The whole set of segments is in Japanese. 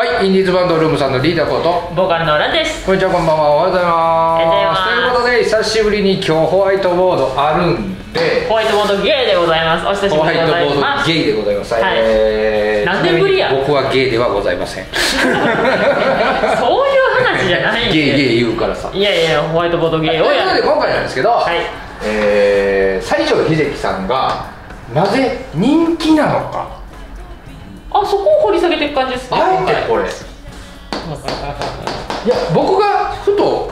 はい、インディーズバンドルームさんのリーダーこと。ボーカルのランです。こんにちは、こんばんは、おはようございます。ということで、久しぶりに今日ホワイトボードあるんで、ホワイトボードゲイでございます。お久しぶホワイりでございトボードゲイでございます。はい。えー何年ぶりや？ちなみに僕はゲイではございません。そういう話じゃないんでゲイゲイ言うからさ。いやいやホワイトボードゲイということで今回なんですけど、はい。えー西城秀樹さんがなぜ人気なのか、あそこを掘り下げていく感じですねあえてこれ。いや僕がふと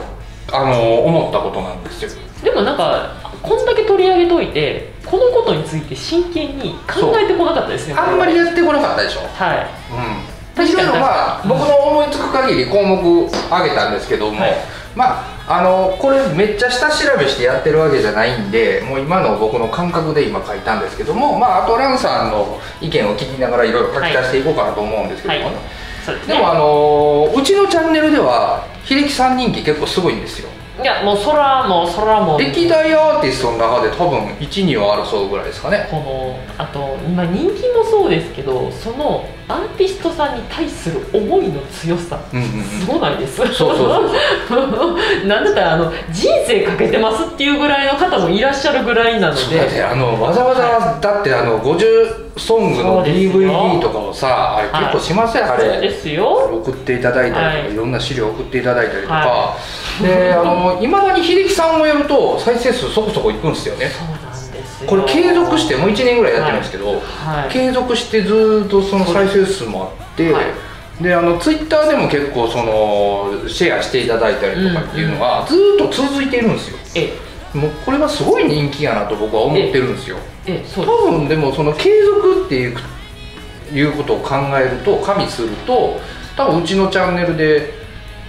あの思ったことなんですよ。でもなんかこんだけ取り上げといてこのことについて真剣に考えてこなかったですね。あんまりやってこなかったでしょ。はい。うん、いろいろまあ僕の思いつく限り項目挙げたんですけども、はい。まああのこれめっちゃ下調べしてやってるわけじゃないんでもう今の僕の感覚で今書いたんですけどもまああとランさんの意見を聞きながらいろいろ書き出していこうかなと思うんですけども。ね、はい。そうでもあのうちのチャンネルでは秀樹さん人気結構すごいんですよいやもう空も空も歴代アーティストの中で多分12を争うぐらいですかね。このあと今人気もそうですけどそのアーティストさんに対する思いの強さうんうんうん。すごないです、そうそうそう。なんだったらあの人生かけてますっていうぐらいの方もいらっしゃるぐらいなのそうだってであのわざわざだってあの50ソングの DVD とかをさあれ結構しません、あそうでれすよ。送っていただいたりとか、はい。い、ろんな資料送っていただいたりとか、はであのいまだに秀樹さんをやると再生数そこそこいくんですよね。そうなんですよ。これ継続してもう1年ぐらいやってるんですけど、はい。継続してずーっとその再生数もあって、はい。であのツイッターでも結構そのシェアしていただいたりとかっていうのがずーっと続いているんですよ。え。もうこれはすごい人気やなと僕は思ってるんですよえそう多分でもその継続っていういうことを考えると加味すると多分うちのチャンネルで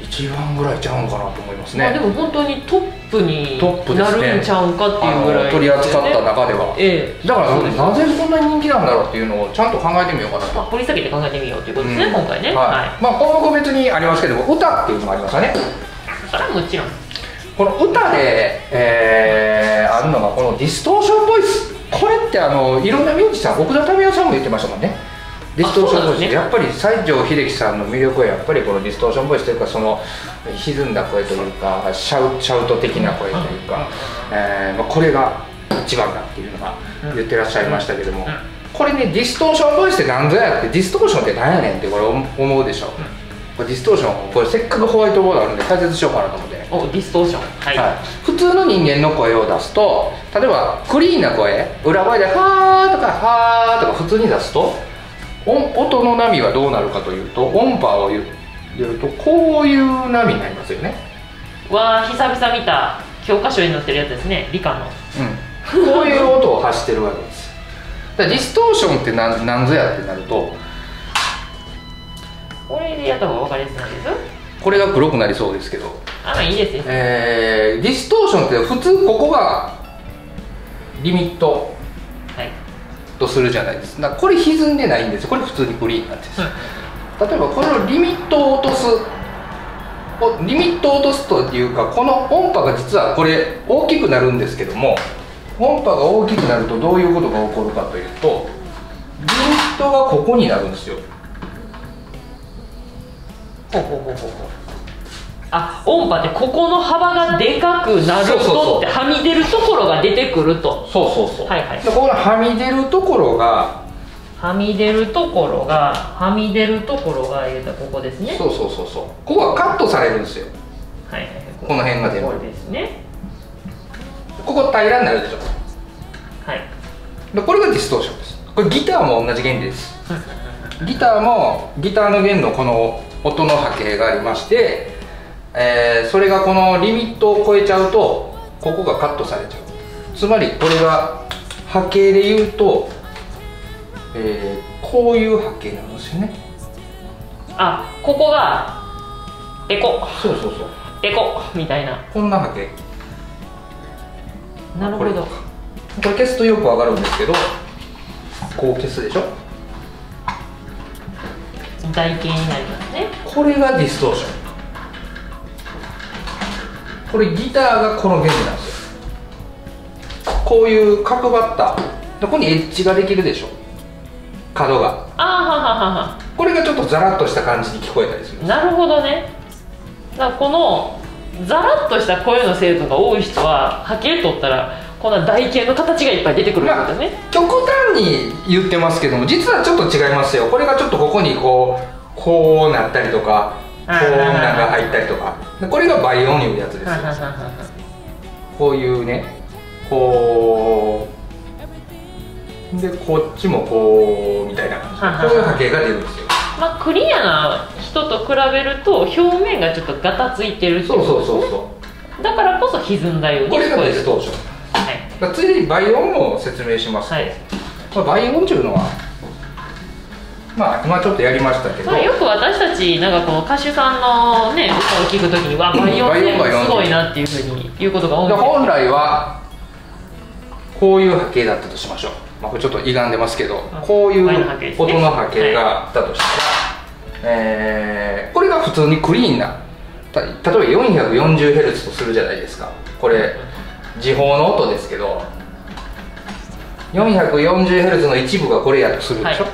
一番ぐらいちゃうんかなと思いますね、まあ、でも本当にトップになるんちゃうかっていうぐらいあの取り扱った中では。ええ。だからなぜそんなに人気なんだろうっていうのをちゃんと考えてみようかなと。まあ、掘り下げて考えてみようということですね、うん。今回ね。はい。はまあ項目別にありますけども歌っていうのもありますよね。いそれはもちろん。この歌で、えーあるのがこのディストーションボイスこれってあのいろんなミュージシャン奥田民生さんも言ってましたもんね。ディストーションボイス、ね。やっぱり西城秀樹さんの魅力はやっぱりこのディストーションボイスというかその歪んだ声というかシャウシャウト的な声というか、えーまあ、これが一番だっていうのが言ってらっしゃいましたけども、うんこれねディストーションボイスって何ぞやってディストーションって何やねんってこれ思思うでしょ、これディストーションこれせっかくホワイトボードあるんで解説しようかなと思って。ねおディストーション。はい、はい、普通の人間の声を出すと例えばクリーンな声裏声で「はー」とか「はー」とか普通に出すと音音の波はどうなるかというと音波を入れるとこういう波になりますよね、わあ久々見た。教科書に載ってるやつですね。理科の。うん、こういう音を発してるわけです。だディストーションって何何ぞやってなるとこれでやった方が分かりやすいんです？これが黒くなりそうですけど、あまあいいですね。えーディストーションって普通ここがリミットはい。とするじゃないです。かこれ歪んでないんですよ。これ普通にクリーンなんですよ。例えばこのリミットを落とすおリミットを落とすというかこの音波が実はこれ大きくなるんですけども音波が大きくなるとどういうことが起こるかというとリミットがここになるんですよほうほうほうほうほう。あ音波ってここの幅がでかくなるとってはみ出るところが出てくると。そうそうそう、はいはい。でこのはみ出るところがはみ出るところがはみ出るところが言うたらここですね。そうそうそうそう。ここがカットされるんですよ。はいはいはい。この辺が出るこれですね。ここ平らになるでしょ。はい。でこれがディストーションです。これギターも同じ原理です。ギターもギターの弦のこの音の波形がありまして、えーそれがこのリミットを超えちゃうとここがカットされちゃう。つまりこれが波形で言うと、えーこういう波形なんですよね。あここがエコ。そうそうそう。エコみたいな。こんな波形。なるほど。これ消すとよくわかるんですけどこう消すでしょ台形になりますね。これがディストーション。これギターがこの原理なんですよ。こういう角張ったここにエッジができるでしょ角が。あーははははこれがちょっととザラッとした感じに聞こえたりするなるほどね。だからこのザラッとした声の成分が多い人は波形取ったらこんな台形の形がいっぱい出てくるってことね、極端に言ってますけども実はちょっと違いますよ。これがちょっとここにこうこうなったりとかこうなんか入ったりとか。でこれが倍音いうやつですよ。こういうねこうでこっちもこうみたいな感じ。でこういう波形が出るんですよ。まあクリアな人と比べると表面がちょっとガタついてるってそうそうそうそう。だからこそ歪んだようにこれが聞こえる。ディストーションはいついでに倍音も説明しますと、はい。まあ、倍音っていうのはまあ今ちょっとやりましたけど、まあ、よく私たちなんかこの歌手さんのね歌を聴くときにわバイオンねバイオンすごいなっていうふうに言うことが多い本来はこういう波形だったとしましょう、まあ、これちょっと歪んでますけどこういう音の波形があったとしたら、えーこれが普通にクリーンなた例えば 440Hz とするじゃないですか。これ時報の音ですけど 440Hz の一部がこれやとするでしょ、は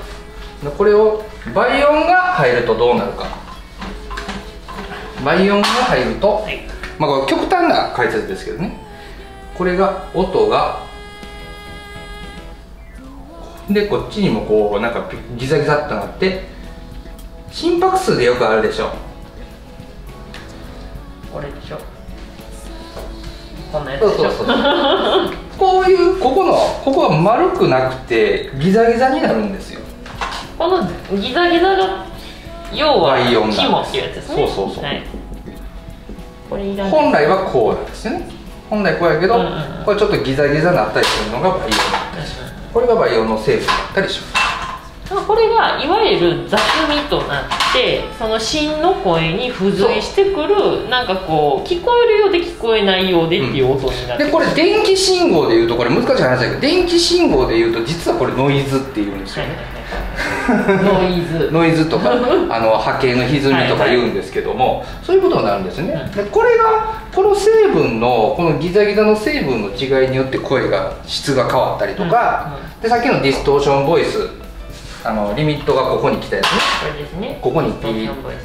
でこれを倍音が入るとどうなるか。倍音が入ると、はい。まあこれ極端な解説ですけどね。これが音がでこっちにもこうなんかピギザギザっとなって心拍数でよくあるでしょ？これでしょこんなやつそうそうそう。こういうここのここが丸くなくてギザギザになるんですよ。このギザギザが要は肝っていうやつですね。そうそうそう。はい、本来はこうなんですよね。本来こうやけど、うんうんうん。これちょっとギザギザになったりするのが倍音これが倍音の成分だったりします。まあこれがいわゆる雑味となってその芯の声に付随してくるなんかこう聞こえるようで聞こえないようでっていう音になってくる。でこれ電気信号でいうとこれ難しい話だけど電気信号でいうと実はこれノイズっていうんですよね、はいはいはいノイズ。ノイズとか あの波形の歪みとか言うんですけども、そういうことになるんですね、うん。でこれがこの成分のこのギザギザの成分の違いによって声が質が変わったりとか、でさっきのディストーションボイスあのリミットがここに来たやつね。これですね。ここにディストーはい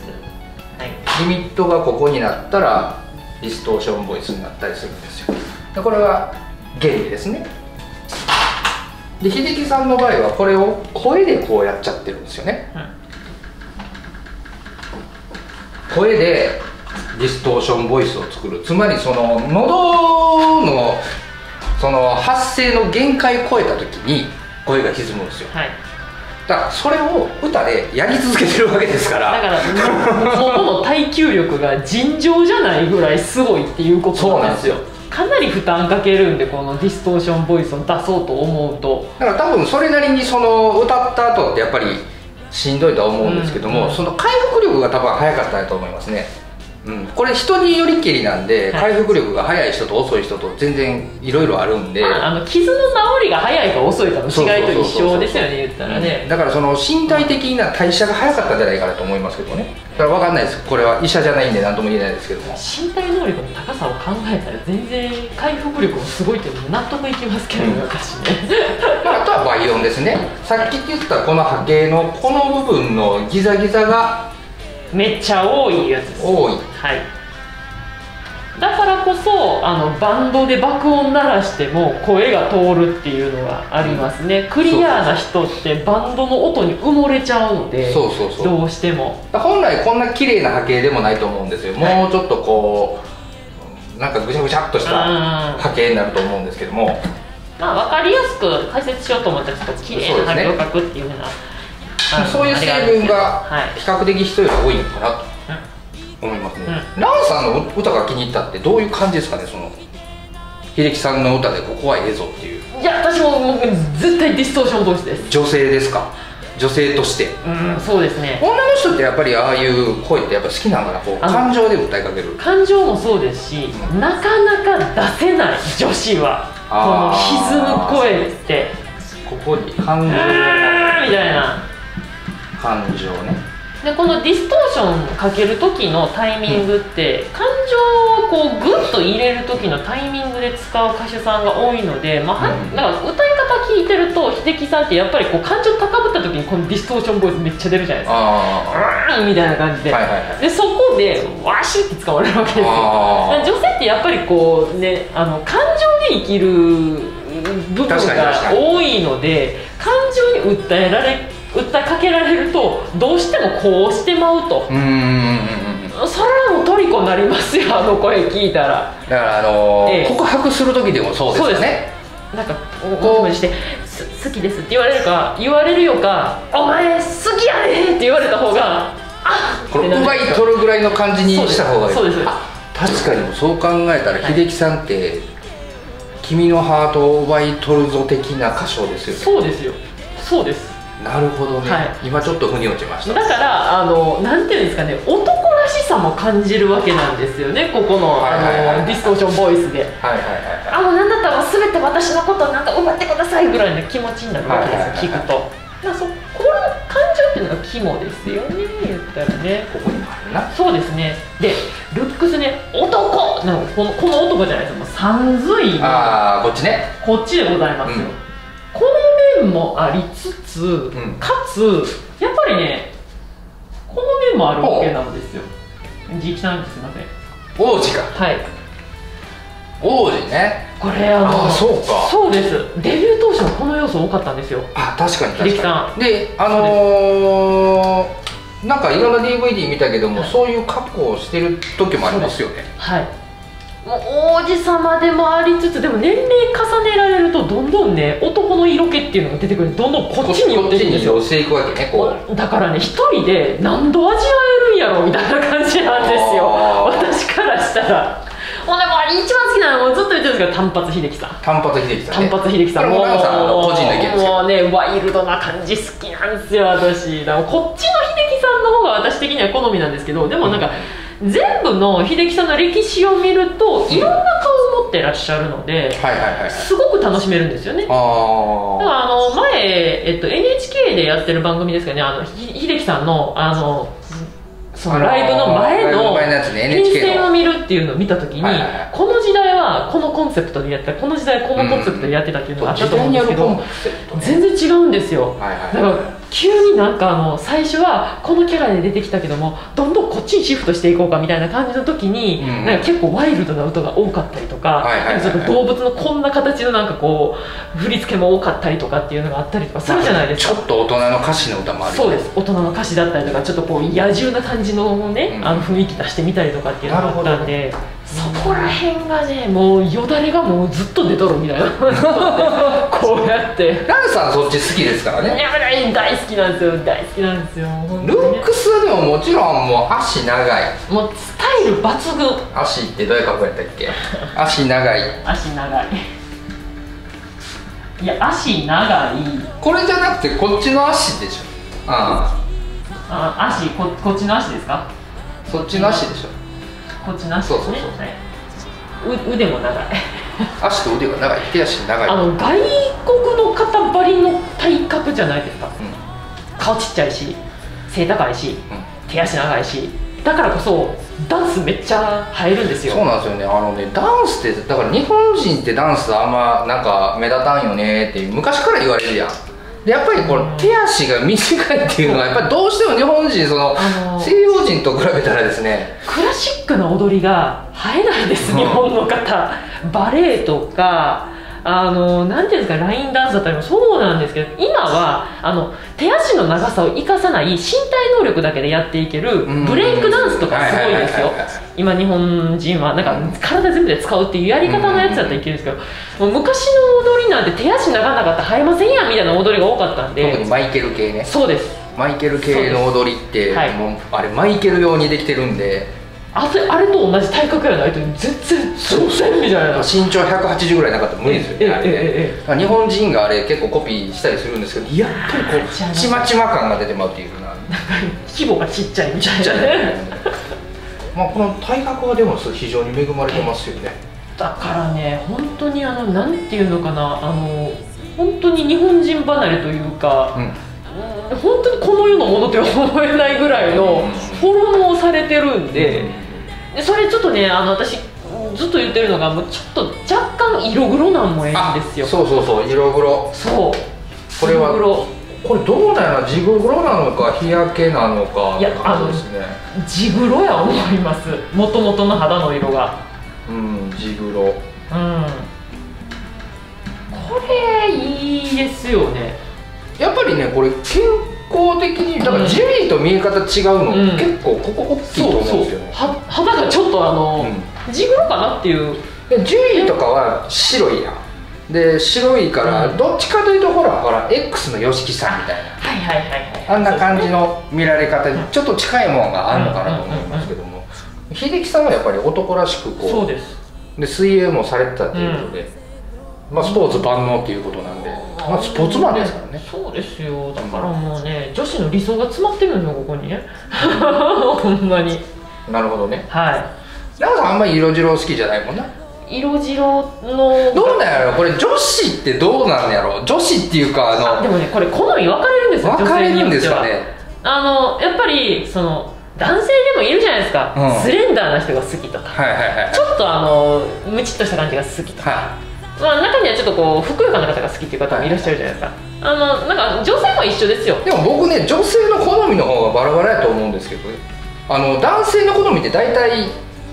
リミットがここになったらディストーションボイスになったりするんですよ。でこれは原理ですね。で秀樹さんの場合はこれを声でこうやっちゃってるんですよね。うん。声でディストーションボイスを作る。つまりその喉のその発声の限界を超えた時に声が歪むんですよ。はいだからそれを歌でやり続けてるわけですから。だから喉の耐久力が尋常じゃないぐらいすごいっていうことなんですよ。かなり負担かけるんでこのディストーションボイスを出そうと思うと。だから多分それなりにその歌った後ってやっぱりしんどいとは思うんですけども、うん。その回復力が多分早かったと思いますね、うん、これ人によりけりなんで、はい。回復力が早い人と遅い人と全然いろいろあるんで、まあ、あの傷の治りが早いか遅いかの違いと一緒ですよね言ったらね。だからその身体的な代謝が早かったんじゃないかなと思いますけどね。だから分かんないです。これは医者じゃないんで何とも言えないですけども。身体能力の高さを考えたら全然回復力もすごいって納得いきますけど、うん。私ねまあ、あとは倍音ですね。さっき言ったこの波形のこの部分のギザギザがめっちゃ多いやつです。多いはい。だからこそあのバンドで爆音鳴らしても声が通るっていうのがありますね、クリアな人ってバンドの音に埋もれちゃうのでそうそうそう。どうしても。本来こんな綺麗な波形でもないと思うんですよ、はい。もうちょっとこうなんかぐちゃぐちゃっとしたうん波形になると思うんですけども。まあ分かりやすく解説しようと思ったらちょっと綺麗な波形を書くっていうふうなそういう成分がはい。比較的人より多いのかなと思いますね、ランさんの歌が気に入ったってどういう感じですかねその秀樹さんの歌でここはええぞっていう。いや私ももう絶対ディストーションボイスです。女性ですか？女性として。うんそうですね。女の人ってやっぱりああいう声ってやっぱ好きなのかな感情で歌いかける。感情もそうですし、うん。なかなか出せない女子はこの歪む声って。ここに感情。みたいな。感情ねでこのディストーションかける時のタイミングって、感情をこうグッと入れる時のタイミングで使う歌手さんが多いので、まあはうん。だから歌い方聞いてると秀樹さんってやっぱりこう感情高ぶった時にこのディストーションボイスめっちゃ出るじゃないですか。あうーんみたいな感じで、あはいはいはい。でそこでワシって掴まれるわけですよ。あ女性ってやっぱりこうねあの感情で生きる部分がに。多いので感情に訴えられ訴えかけられるとどうしてもこうしてまうと。ーうーん。うんうんうんそれはもう虜になりますよ あの声聞いたら。だからあのーええ。告白する時でもそうですよね。なんかこうして「す好きです」って言われるか言われるよか「お前好きやねって言われた方があっこれ奪い取るぐらいの感じにした方がいい。そうです。確かにそう考えたらはい。秀樹さんって「君のハートを奪い取るぞ」的な歌唱ですよね。そうですよ。そうですなるほどね、はい。今ちょっと腑に落ちました。だからあのなんていうんですかね男らしさも感じるわけなんですよねここのディストーションボイスで。はいはいはいはあもうなんだったら全て私のことなんか奪ってくださいぐらいの気持ちになるわけですよ、聞くと。だそこの感情っていうのが肝ですよね言ったらね。いここにもあるな。そうですね。でルックスね男なんかこのこの男じゃないですよ。もう三髄の。ああこっちね。こっちでございますよ、うん面もありつつ、ん。かつやっぱりねこの面もあるわけなんですよ。直さんすいません。王子か。はい。王子ね。これあのそうか。そうです。デビュー当初もこの要素多かったんですよ。あ確かに確かさにであのー、なんかいろんな DVD 見たけども、はい。そういう格好をしてる時もありますよね。はいもう王子様でもありつつでも年齢重ねられるとどんどんね男の色気っていうのが出てくるどんどんこっちに寄っていくんですよ。こていくわけねこう。だからね一人で何度味わえるんやろみたいな感じなんですよ。私からしたら。ほんでもう一番好きなのはもうずっと言ってるんですけど単発秀樹さん。単発秀樹さん。ね単発秀樹さんもうねワイルドな感じ好きなんですよ私。こっちの秀樹さんの方が私的には好みなんですけどでもなんか全部の秀樹さんの歴史を見るといろんな顔を持ってらっしゃるのですごく楽しめるんですよね。だかあらあの前、えっと、NHK でやってる番組ですかね。あのひ秀樹さんのあのそのあのーライブの前の編成を見るっていうのを見た時に、この時代はこのコンセプトでやったこの時代はこのコンセプトでやってたっていうのがあったと思うんですけど、全然違うん。ですよだから急になんかあの最初はこのキャラで出てきたけどもどんどんこっちにシフトしていこうかみたいな感じの時に、うんなんか結構ワイルドな歌が多かったりとか動物のこんな形のなんかこう振り付けも多かったりとかっていうのがあったりとかするじゃないですか。ちょっと大人の歌詞の歌もある。そうです。大人の歌詞だったりとかちょっとこう野獣な感じのね、うん。あの雰囲気出してみたりとかっていうのがあったんで、そこら辺がねもうよだれがもうずっと出とるみたいな。こうやって。ランさんそっち好きですからいねや大好きなんですよ。大好きなんですよ。ルックスはでももちろんもう足長い。もうスタイル抜群。足ってどういう格好やったっけ？足長い。足長い。いや足長い。これじゃなくてこっちの足でしょ。ああ。足ここっちの足ですか？あそっちの足でしょこっちの足ですね。そうそうそうはいう腕も長い。足と腕が長い。手足長い。あの外国の方ばりの体格じゃないですか。顔ちっちゃいし背高いし手足長いし。だからこそダンスめっちゃ入るんですよ。そうなんですよね。あのねダンスってだから日本人ってダンスあんまなんか目立たんよねって昔から言われるやん。でやっぱりこうんの手足が短いっていうのはやっぱりどうしても日本人そのあの西洋人と比べたらですねクラシックな踊りが映えないですうん 日本の方。バレエとかあのなんていうんですかラインダンスだったりもそうなんですけど今はあの手足の長さを生かさない身体能力だけでやっていけるうんブレイクダンスとかすごいですよ。今日本人はなんか体全部で使うっていうやり方のやつだったらいけるんですけどもう昔の踊りなんて手足長なかったら映えませんやんみたいな踊りが多かったん特にでマイケル系ね。そうですマイケル系の踊りってはい。もうあれマイケル用にできてるんで。あれあれと同じ体格やないと全然全然みたいな。身長180ぐらいなかったら無理ですよねね。ええ。日本人があれ結構コピーしたりするんですけどやっぱりこうちまちま感が出てまうっていうかな。規模がちっちゃいみたいちっちゃないね。まあこの体格はでも非常に恵まれてますよね。だからね本当にあのなんていうのかなあの本当に日本人離れというか、うんうん本当にこの世のものって思えないぐらいのフォルムをされてるんででそれちょっとねあの私ずっと言ってるのがもうちょっと若干色黒なんもええんですよ。そうそうそう色黒。そう。これは色黒。これどうな地黒なのか日焼けなのかいやって感じですね。地黒や思います。もともとの肌の色が。うん地黒。うん。これいいですよねやっぱりねこれ健康的にだからジュリーと見え方違うの、うん。結構ここ大きいと思うんですよね。は肌がちょっとあの、地黒かなっていう。でジュリーとかは白いやん。で白いから、うん。どっちかというとほらほら X の YOSHIKI さんみたいな。はいはいはいはい。あんな感じの見られ方にちょっと近いものがあるのかなと思いますけども。秀樹さんはやっぱり男らしくこうそうです。で水泳もされてたっていうことで、まあ、スポーツ万能っていうことなんで、まあ、スポーツマンですからね。そうですよ。だからもうね女子の理想が詰まってるのよここにね。ほんまに。なるほどね。は奈緒さんあんまり色白好きじゃないもんな。い色白の。どうなんやろ？これ女子ってどうなんやろ？女子っていうかあのあでもねこれ好み分かれるんですよ分かれるんですかね？は。あのやっぱりその男性でもいるじゃないですか、うん。スレンダーな人が好きとか。はいはいはいちょっとあのムチっとした感じが好きとか、はまあ、中にはちょっとこうふくよかな方が好きっていう方もい。らっしゃるじゃないですか、あのなんか女性も一緒ですよ。いでも僕ね女性の好みの方がバラバラやと思うんですけどね。あの男性の好みって大体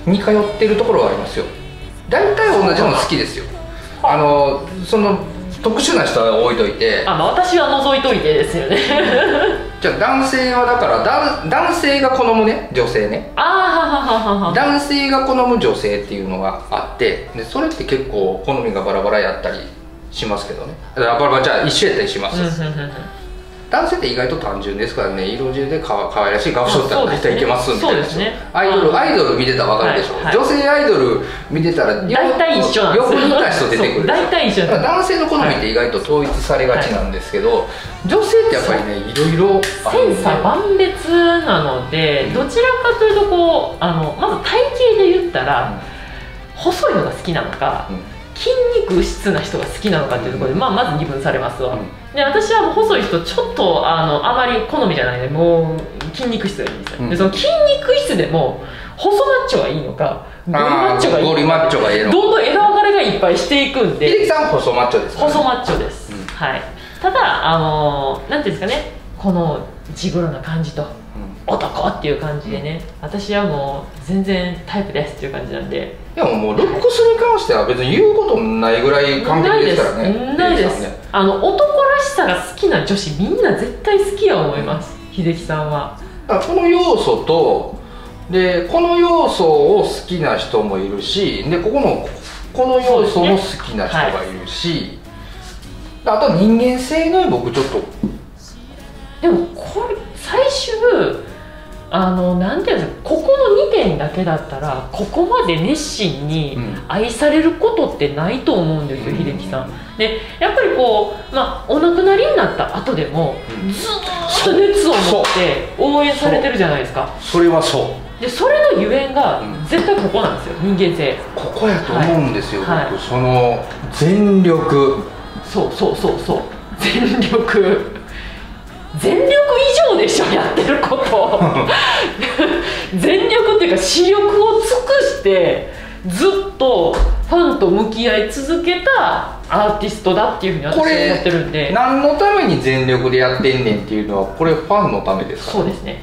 似通ってるところがありますよ。大体同じの好きですよ。あのその特殊な人は置いといて。あ、まあ、私は除いといてですよね。じゃあ男性はだから男男性が好むね女性ね。ああ男性が好む女性っていうのがあってでそれって結構好みがバラバラやったりしますけどね。だからバラバラじゃあ一緒やったりします、うんうんうんうん男性って意外と単純ですからね色白でかわ可愛らしい顔しとったら大体いけますみたいなそうですね。アイドルあアイドル見てたら分かるでしょ、はい。はい。女性アイドル見てたらよ大体一緒なんですよ。く似た人出てくる大体一緒男性の好みって意外と統一されがちなんですけど、女性ってやっぱりねいろいろ千差万別なのでどちらかというとこうあのまず体型で言ったら、細いのが好きなのか、うん。筋肉質な人が好きなのかっていうところで、まあ、まず二分されますわ、うんで私はもう細い人ちょっとあのあまり好みじゃないのでもう筋肉質がいいんですよ、うん。でその筋肉質でも細マッチョがいいのかゴリマッチョがいいのかゴリマッチョがいいのどんどん枝分かれがいっぱいしていくんで秀樹さんは細マッチョですね細マッチョです、うん。はい。ただあのなんていうんですかね。この地黒な感じと男？っていう感じでね。私はもう全然タイプですっていう感じなんで。でももうルックスに関しては別に言うことないぐらい完璧ですからね。ないです。ね。あの男らしさが好きな女子みんな絶対好きや思います。秀樹さんは。この要素とでこの要素を好きな人もいるしでここのこの要素も好きな人がいるし、あと人間性ね僕ちょっと。でもこれ最終あのなんていうんですかここの2点だけだったらここまで熱心にうん。愛されることってないと思うんですよ、うん。秀樹さん。でやっぱりこう、まあ、お亡くなりになった後でも、うん。ずーっと熱を持って応援されてるじゃないですか。それはそう。でそれのゆえんがうん。絶対ここなんですよ人間性。ここやと思うんですよ、はい。僕。その全力。そうそうそうそう。全力。全力でしょやってること 全力っていうか視力を尽くしてずっとファンと向き合い続けたアーティストだっていうふうに私は思ってるんで。何のために全力でやってんねんっていうのはこれファンのためですか？らそうですね。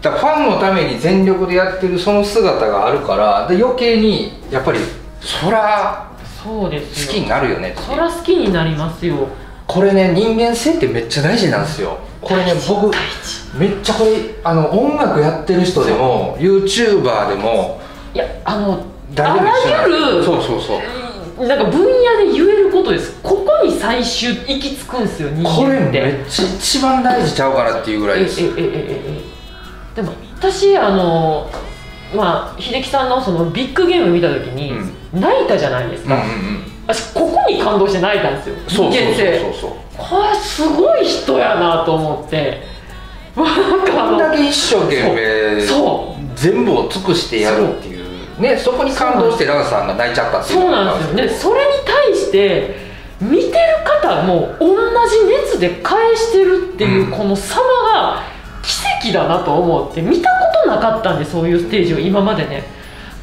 だファンのために全力でやってるその姿があるからで余計にやっぱりそらそうですよ。好きになるよねそら好きになりますよこれね人間性ってめっちゃ大事なんですよ。これね僕めっちゃこれあの音楽やってる人でも YouTuber でもいやあのあらゆるそうそうそう。うんなんか分野で言えることです。ここに最終行き着くんですよ人これ間って。めっちゃ一番大事ちゃうかなっていうぐらいです。ええええええでも私あのまあ秀樹さんのそのビッグゲーム見た時に泣いたじゃないですか、うんうんうん私ここに感動して泣いたんですよ。人間性そうそう。これすごい人やなと思って。なんだの。け一生懸命。そ全部を尽くしてやるっていう。ねそこに感動してランさんが泣いちゃったっていうそうなんですよ。ね。それに対して見てるたも同じ熱で返してるっていうこの様が奇跡だなと思って見たことなかったんでそういうステージを今までね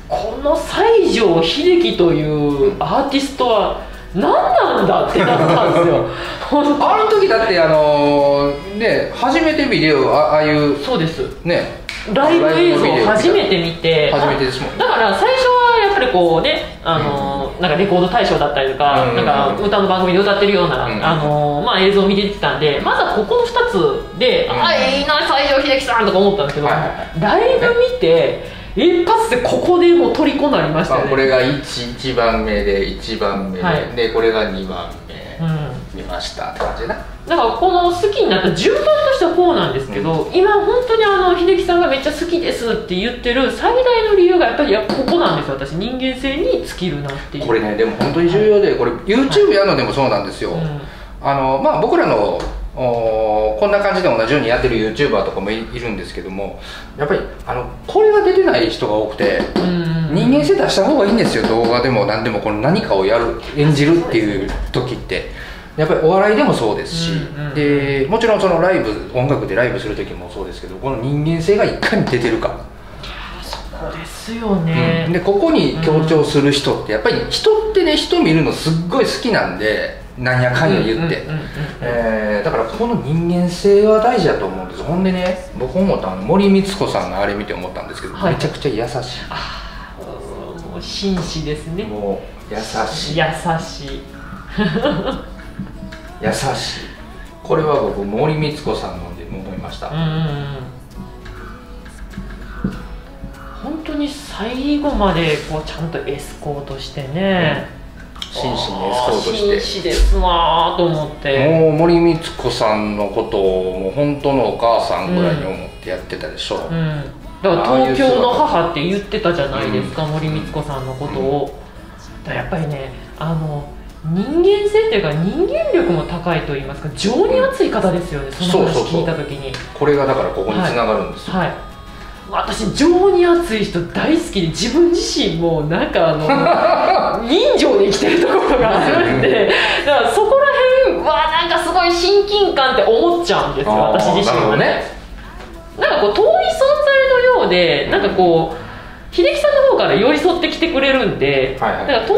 この西城秀樹というアーティストは何なんだってなったんですよ。あの時だってあのーね初めてビデオあああいうそうです。ね。ライブ映像を初めて見て初めてですもんね。だから最初はやっぱりこうねあのなんかレコード大賞だったりとか,、うんなんか歌の番組で歌ってるような、うんあのまあ、映像を見てきたんでまずはここの2つで「うんあいいな西城秀樹さん」とか思ったんですけど、はいはいはライブ見て一発でここでもう虜になりましたまあ、よね、これが 1, 1番目で1番目。で、はい。でこれが2番目、うん。見ましたって感じだな。だからこの好きになった順番としてはこうなんですけど、今本当にあの秀樹さんがめっちゃ好きですって言ってる最大の理由がやっぱりやっぱここなんですよ私人間性に尽きるなっていう。これねでも本当に重要でこれ YouTube やるのでもそうなんですよ、うん。あのまあ僕らのおこんな感じで同じようにやってる YouTuber とかもいいるんですけどもやっぱりあのこれが出てない人が多くてうん人間性出した方がいいんですよ動画でも何でもこの何かをやる演じるっていう時って。やっぱりお笑いでもそうですし、でもちろんそのライブ音楽でライブする時もそうですけどこの人間性がいかに出てるか、そうですよね、うん。でここに強調する人ってやっぱり人ってね人見るのすっごい好きなんでなんやかんや言って、だからこの人間性は大事だと思うんです。ほんでね。僕思ったの森光子さんのあれ見て思ったんですけど、はい。めちゃくちゃ優しもう紳士ですいね。もう優しい。優しい。優しい。これは僕森光子さんので思いました、うんうんうん。本当に最後までこうちゃんとエスコートしてね、真摯にエスコートして。紳士ですなと思って。もう森光子さんのことをもう本当のお母さんぐらいに思ってやってたでしょ、う。ん、だから東京の母って言ってたじゃないですか、森光子さんのことを、だやっぱりねあの人間性っていうか人間力も高いと言いますか情に熱い方ですよね、その話聞いた時に。これがだからここにつながるんですよ、はい私情に熱い人大好きで自分自身もなんかあの 人情で生きてるところがあるんでだからそこら辺はなんかすごい親近感って思っちゃうんですよ私自身はね。なんかこう遠い存在のようでなんかこう秀樹さんの方から寄り添ってきてくれるんで、はいはい。なんか遠い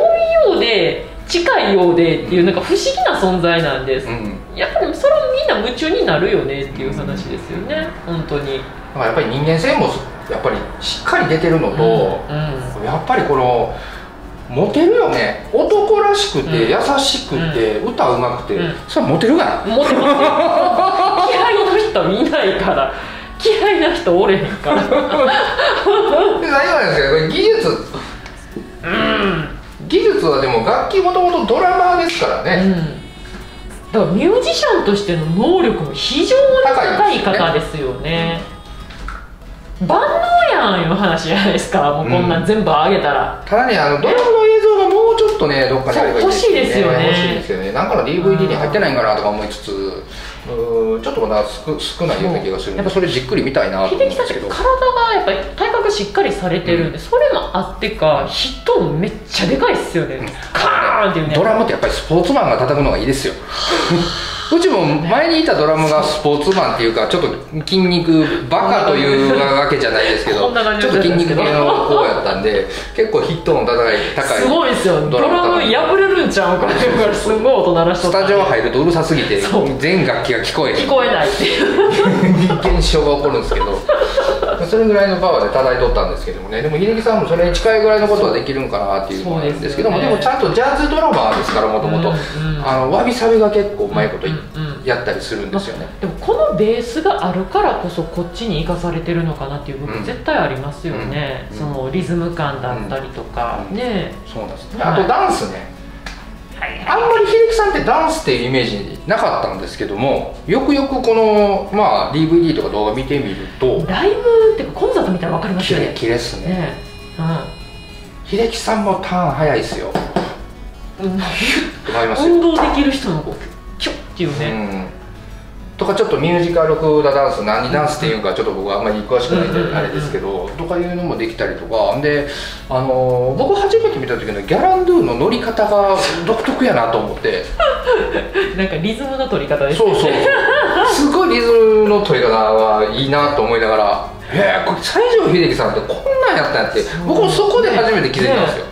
ようで近いようでっていうなんか不思議な存在なんです、うん。やっぱりそれはみんな夢中になるよねっていう話ですよね本当にやっぱり人間性もやっぱりしっかり出てるのと、うんうん。やっぱりこのモテるよね。男らしくて、うん。優しくて、歌うまくて、うん。それはモテるがな。持ってます。よ嫌いな人見ないから嫌いな人おれへんから。で 最後なんですけどこれ技術。うん。技術はでも楽器もともとドラマーですからね、うん。だからミュージシャンとしての能力も非常に高い方ですよね万能やんいう話じゃないですか。もうこんなん全部あげたら、ただねあのドラムの映像がもうちょっとねどっかにあればいい欲しいですよね。欲しいですよね。なんかの DVD に入ってないんかなとか思いつつうーんちょっとまだ少少ないような気がするんでそれじっくり見たいなと思うんですけど体がやっぱり体格しっかりされてるんで、それもあってかヒットもめっちゃでかいっすよね、カーンっていうね。ドラムってやっぱりスポーツマンが叩くのがいいですよ うちも前にいたドラムがスポーツマンっていうかちょっと筋肉バカというわけじゃないですけどちょっと筋肉系の子やったんで結構ヒットの高い高い。すごいですよ。ドラム破れるんちゃうかっていうからすごい音鳴らしとスタジオ入るとうるさすぎて全楽器が聞こえ聞こえないっていう。現象が起こるんですけどそれぐらいのパワーで叩いとったんですけどもね。でも秀樹さんもそれに近いぐらいのことはできるんかなっていうのなんですけども。でもちゃんとジャズドラマーですからもともとわびさびが結構うまいことやったりするんですよね。でもこのベースがあるからこそこっちに生かされてるのかなっていう部うん。分絶対ありますよね、うんそのリズム感だったりとか、うんねそうなんです。ねはい。あとダンスねあんまり秀樹さんってダンスっていうイメージなかったんですけどもよくよくこの、まあ、DVD とか動画見てみるとライブっていうかコンサート見たら分かりますよね。キレっすね。ね。秀樹さんもターン早いっすよ。うん、運動できる人のこうキュッっていうね、うんとかちょっとミュージカル風なダンス何ダンスっていうかちょっと僕はあんまり詳しくないんであれですけどとかいうのもできたりとか。であのー僕初めて見た時のギャランドゥの乗り方が独特やなと思って。なんかリズムの取り方ですそうそうそう。すごいリズムの取り方がいいなと思いながらへえこれ西城秀樹さんってこんなんやったんやって。僕もそこで初めて気づいたんですよ、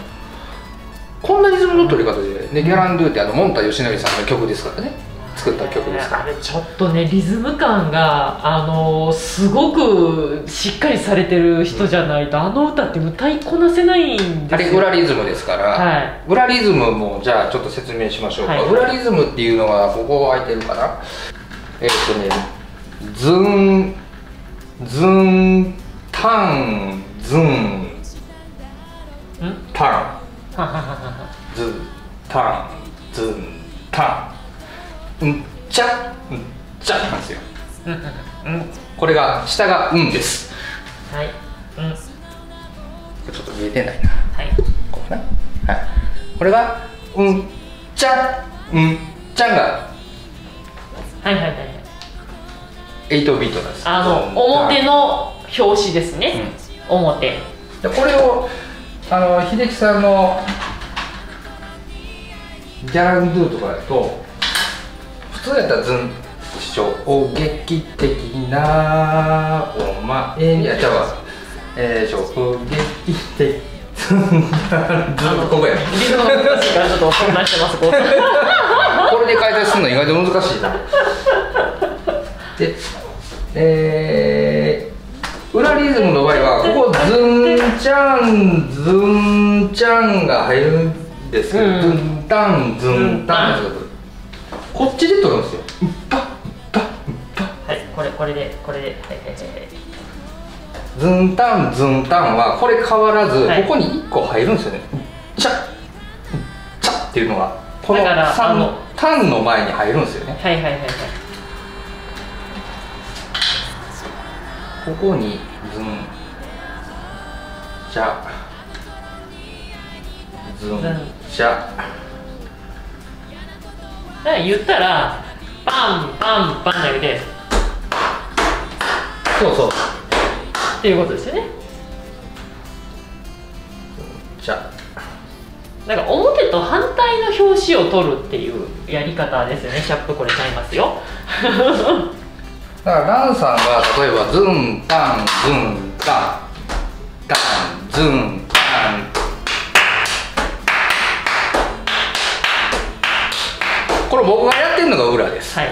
こんなリズムの取り方で、ね、ギャランドゥってあのモンタヨシノリさんの曲ですからね作った曲ですか？ちょっとねリズム感があのすごくしっかりされてる人じゃないと、あの歌って歌いこなせないんあですよ。れ裏リズムですから、はい。裏リズムもじゃあちょっと説明しましょうか、はい。裏リズムっていうのはここ空いてるかな？えっ、とねズンズンタンズンんタン。ズンタンズンタンうんちゃうんちゃなんですよ。うんうんうん。これが下がうんです。はい。うん。ちょっと見えてないな。はい。こうねはい。これがうんちゃうんちゃんがはいはいはいはい。8ビートなんです。あの表の表紙ですね、表。でこれをあの秀樹さんのギャランドゥとかだと普通やったらズン衝撃的なお前にやっちゃうわ。えー、衝撃的ズンズンここやリズムが難しいからちょっと混乱してますこれで解説するの意外と難しいな。でえー、裏リズムの場合はここズンチャンズンチャンが入るんですけど、うん。ズンタンズンタンってこっちで取るんですよ。はいこれこれでこれで。はいはいはい。はいズンタンズンタンはこれ変わらず、はい。ここに1個入るんですよね。チャッ。チャッっていうのがこのだからあ3のタンの前に入るんですよね。はいはいはいはい。ここにズンチャ。ズンズンチャだから言ったらパンパンパンじゃなくてそうそう。っていうことですよね。チャだから表と反対の表紙を取るっていうやり方ですよね。キャップこれちゃいますよ。だからランさんが例えばズンタンズンタンタンズンタンこれ僕がやってるのが裏です。はい。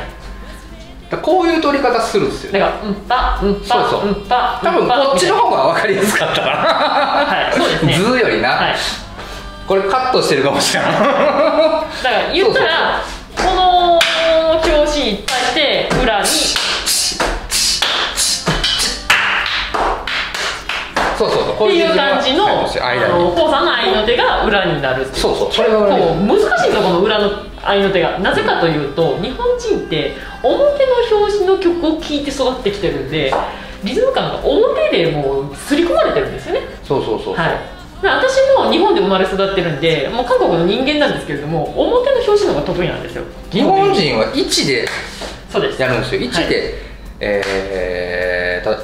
こういう取り方するんですよね。だからうんぱうんぱそうそう。うんぱ多分こっちの方が分かりやすかったかな。はいそうですね。図よりな、はい。これカットしてるかもしれないだから言ったらこの表紙に対して裏にそうそうそう。っていう感じのこういうリズムが入るんですよ間あのにコウさんの合いの手が裏になるっていう。そうそう。それが裏に。難しいんですよこの裏の合いの手が。なぜかというと日本人って表の表紙の曲を聴いて育ってきてるんでリズム感が表でもう刷り込まれてるんですよね。そうそうそうそう、はい。で私も日本で生まれ育ってるんでもう韓国の人間なんですけれども表の表紙の方が得意なんですよ。日本人は1でそうです。やるんですよ。1で、はい。えー、た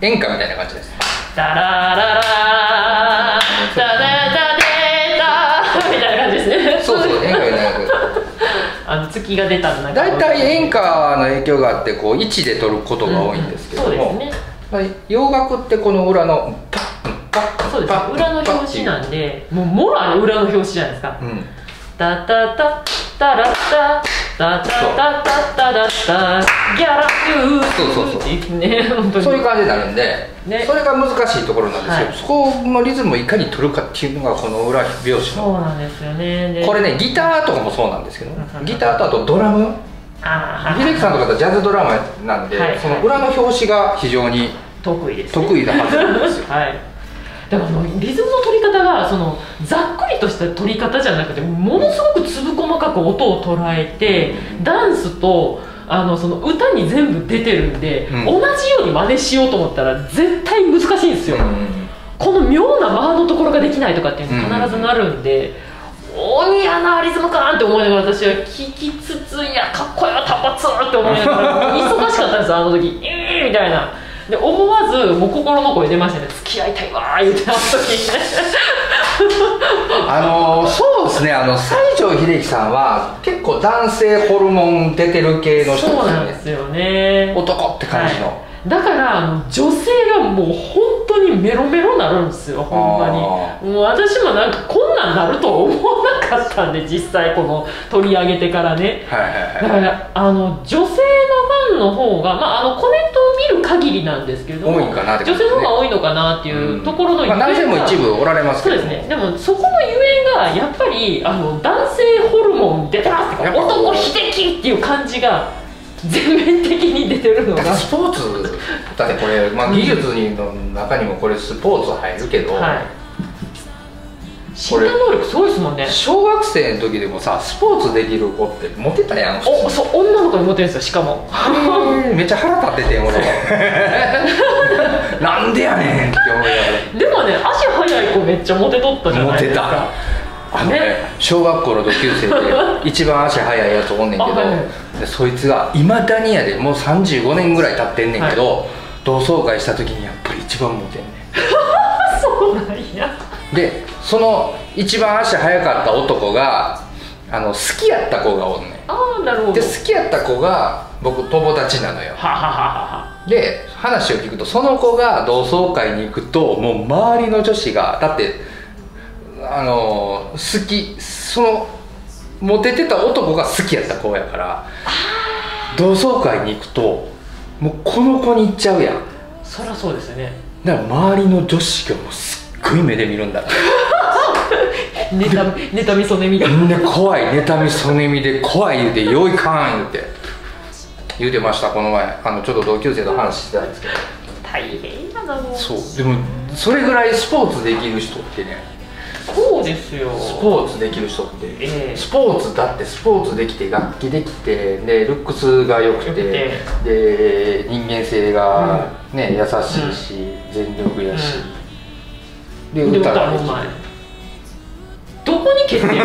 演歌みたいな感じです。ダラララダダあの月が出たんか大体演歌の影響があってこう位置で撮ることが多いんですけども、うんうんそうですね。まあ洋楽ってこの裏のパッパッそう裏の表紙なんでもうもろあれ裏の表紙じゃないですか。うん。タタタタラタタタタタタラタギャラフーそうそうそうね本当にそういう感じになるんで、ねそれが難しいところなんですよ、はいそこのリズムをいかに取るかっていうのがこの裏拍子のそうなんですよねこれねギターとかもそうなんですけどギターとあとドラムあー秀樹さんとかとジャズドラマなんで、はいその裏の表紙が非常に得意です、ね、得意なはずなんですよはいだからリズムの取り方がそのざっくりとした取り方じゃなくてものすごく粒細かく音を捉えてダンスとあのその歌に全部出てるんで、うん。同じように真似しようと思ったら絶対難しいんですよ、うん。この妙な間のところができないとかっていうの必ずなるんで、鬼やなリズムかーって思いながら私は聞きつついやかっこいいわ単発って思いながら 忙しかったんですよあの時。えーみたいなで思わずもう心の声出ましたね。付き合いたいわー言ってあの時。ね あのそうですね。あの西城秀樹さんは結構男性ホルモン出てる系の人そうなんでですすよよね。ね男って感じの、だからあの女性がもう本当にメロメロなるんですよほんまに。あもう私もなんかこんなんなるとは思わなかったんで実際この取り上げてからね。はいだはいはい。からあの女性のファンの方が、まあ、あのコメントを見る限りなんですけれども多いかなって感女性の方が多いのかなっていうところのまあ、男性も一部部おられますけどそうですね。でもそこのゆえんがやっぱりあの男性ホルモン出てますって男秀樹っていう感じが全面的に出てるのが。スポーツ。だってこれ、まあ、技術の中にもこれスポーツ入るけど、はい身体能力すごいですもんね小学生の時でもさスポーツできる子ってモテたやんおそう女の子にモテるんですよしかも。めっちゃ腹立ってて俺 なんでやねんって思いなでもね足速い子めっちゃモテとったじゃがらモテないですか。た。あのねね。小学校の同級生で一番足速いやつおんねんけど、あはい。でそいつがいまだにやでもう35年ぐらい経ってんねんけど、同窓会した時にやっぱり一番モテんね そうなんや。んでその一番足速かった男があの好きやった子がおんねん。ああなるほど。で好きやった子が僕友達なのよ。ははははで話を聞くとその子が同窓会に行くともう周りの女子がだってあの好きそのモテてた男が好きやった子やから同窓会に行くともうこの子に行っちゃうやん。そりゃそうですよね。だから周りの女子がもうすっごい目で見るんだって。妬妬みそねみが。怖い。妬みそねみで怖い言うて「よいかん」言うて。言うてましたこの前。あのちょっと同級生と話してたんですけど。大変やなも。うそう。でもそれぐらいスポーツできる人ってね。そうですよ。スポーツできる人って、ええ。スポーツだってスポーツできて楽器できてでルックスが良くてで人間性が、ね優しいし、全力やし、でで歌がうまいどこに欠点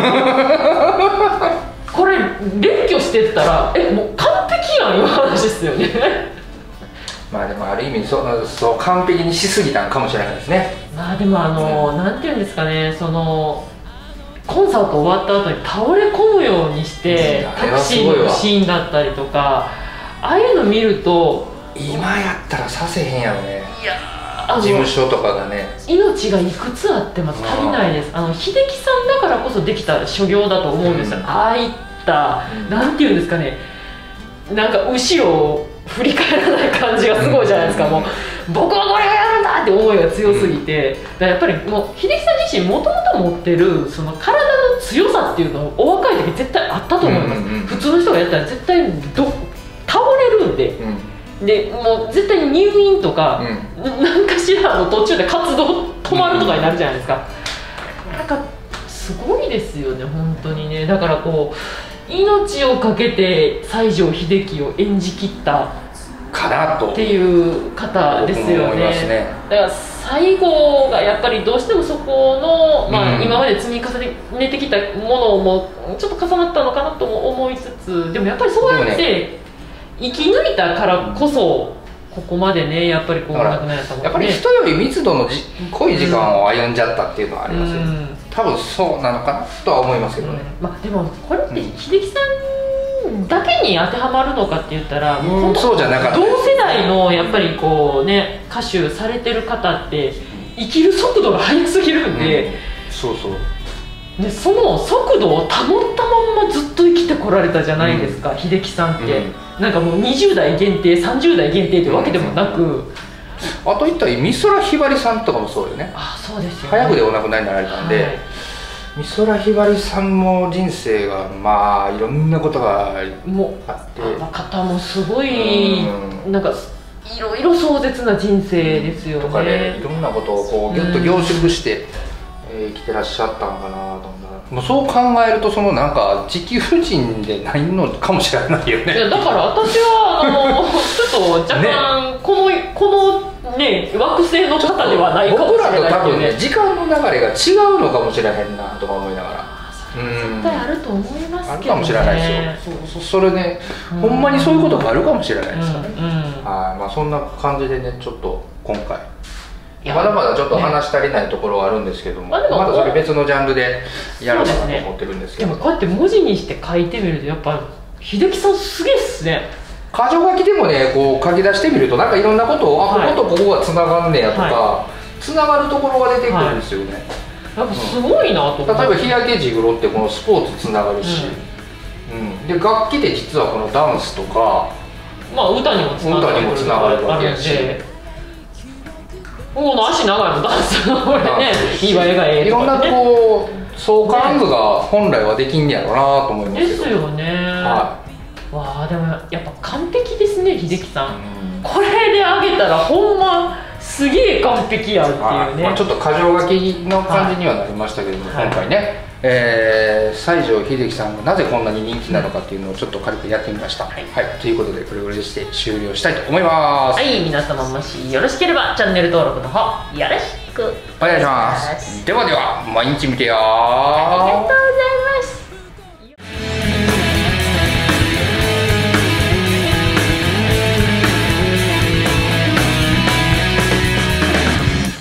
これ列挙してったらえもう完璧やんいう話ですよね。まあでもある意味そうそう完璧にしすぎたんかもしれないですね。まあでもあの、なんていうんですかねそのコンサート終わった後に倒れ込むようにして、タクシーのシーンだったりとかああいうの見ると今やったらさせへんやろね。いや事務所とかがね。命がいくつあっても足りないです。あの秀樹さんだからこそできた所業だと思うんですよ、うん。ああいった、うん。なんていうんですかね。なんか後ろを振り返らない感じがすごいじゃないですか、うん。もう僕はこれをやるんだって思いが強すぎて、だやっぱりもう秀樹さん自身もともと持ってるその体の強さっていうのをお若い時絶対あったと思います、普通の人がやったら絶対ど倒れるんで。うんでもう絶対に入院とか、うん。な何かしらの途中で活動止まるとかになるじゃないですか、なんかすごいですよね本当にね。だからこう命を懸けて西城秀樹を演じきったかなと。っていう方ですよね。ね。だから最後がやっぱりどうしてもそこの、まあうん。今まで積み重ねてきたものもちょっと重なったのかなとも思いつつでもやっぱりそうやっでて生き抜いたからこそここまでねやっぱりこう亡くなったもんね。やっぱり人より密度のじ濃い時間を歩んじゃったっていうのはありますよ、うん。多分そうなのかなとは思いますけどね、まあでもこれって秀樹さんだけに当てはまるのかって言ったら、もう本当そうじゃなかった同世代のやっぱりこうね歌手されてる方って生きる速度が速すぎるんで、そうそう。でその速度を保ったまんまずっと生きてこられたじゃないですか、秀樹さんって、なんかもう20代限定30代限定ってわけでもなく、あと一体美空ひばりさんとかもそうよね。あそうですよ、ね、早くでお亡くなりになられたんで、はい。美空ひばりさんも人生がまあいろんなことがもうあって。あの方もすごいうん。なんかいろいろ壮絶な人生ですよとかでねいろんなことをこうギュッと凝縮して、えー生きてらっしゃったのかなともうそう考えるとそのなんか地球人でないのかもしれないよいやねだから私はあのちょっと若干この、このね惑星の方ではないかもし僕らとれないっていうね。多分ね時間の流れが違うのかもしれへんなとか思いながら。うん。絶対あると思いますけどね。あるかもしれないですよ。そそそれねほんまにそういうことがあるかもしれないですからね、うんうん。はい。まあそんな感じでねちょっと今回まだまだちょっと話し足りないところはあるんですけども、まあでもまだそれ別のジャンルでやろうかなと思ってるんですけど。でもこうやって文字にして書いてみるとやっぱ秀樹さんすげえっすね。箇条書きでもねこう書き出してみるとなんかいろんなことを、はい。あこことここがつながんねやとか、はつながるところが出てくるんですよね、やっぱすごいなと思って。例えば日焼けジグロってこのスポーツつながるし、うん。で楽器で実はこのダンスとかまあ歌にもつながる歌にもつながるわけやしあるんでこの足長いのダンス。これねいいわ絵がええいろんなこう相関図が本来はできんねやろうなと思いますですよね、はわあでもやっぱ完璧ですね秀樹さん、これであげたらほんますげえ完璧やっていうね、ちょっと箇条書きの感じにはなりましたけども、はい。今回ね、えー、西城秀樹さんがなぜこんなに人気なのかっていうのをちょっと軽くやってみました、はい、はい、ということでこれぐらいして終了したいと思います。はい皆様もしよろしければチャンネル登録の方よろしく。お願いします。ではでは毎日見てよありがとうございます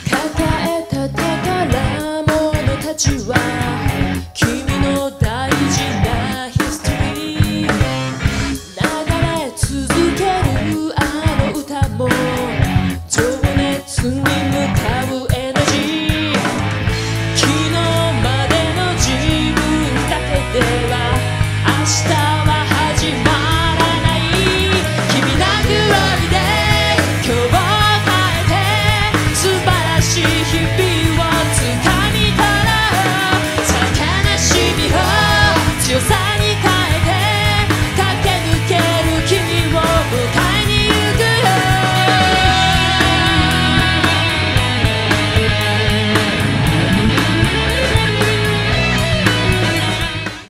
抱えた宝物たちは